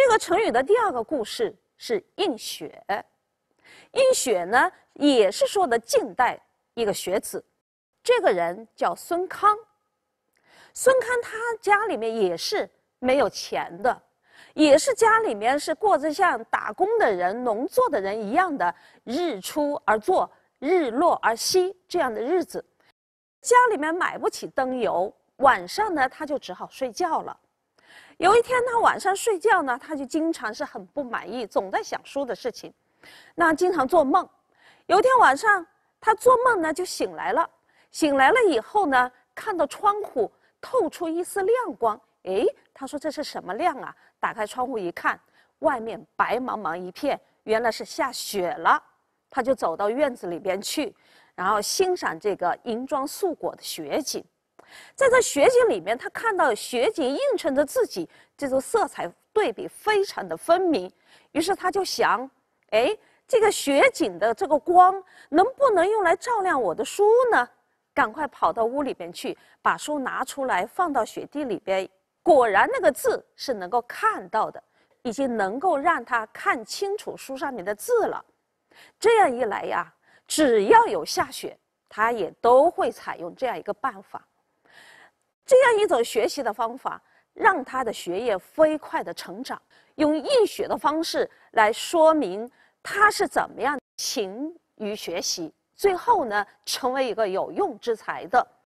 这个成语的第二个故事是映雪。映雪呢，也是说的晋代一个学子，这个人叫孙康。孙康他家里面也是没有钱的，也是家里面是过着像打工的人、农作的人一样的日出而作、日落而息这样的日子。家里面买不起灯油，晚上呢他就只好睡觉了。有一天他晚上睡觉呢，他就经常是很不满意，总在想书的事情，那经常做梦。有一天晚上他做梦呢就醒来了，醒来了以后呢，看到窗户。透出一丝亮光，哎，他说这是什么亮啊？打开窗户一看，外面白茫茫一片，原来是下雪了。他就走到院子里边去，然后欣赏这个银装素裹的雪景。在这雪景里面，他看到雪景映衬着自己，这种色彩对比非常的分明。于是他就想，哎，这个雪景的这个光能不能用来照亮我的书呢？赶快跑到屋里边去，把书拿出来放到雪地里边。果然，那个字是能够看到的，已经能够让他看清楚书上面的字了。这样一来呀，只要有下雪，他也都会采用这样一个办法。这样一种学习的方法，让他的学业飞快的成长。用易学的方式来说明他是怎么样勤于学习。最后呢，成为一个有用之才的。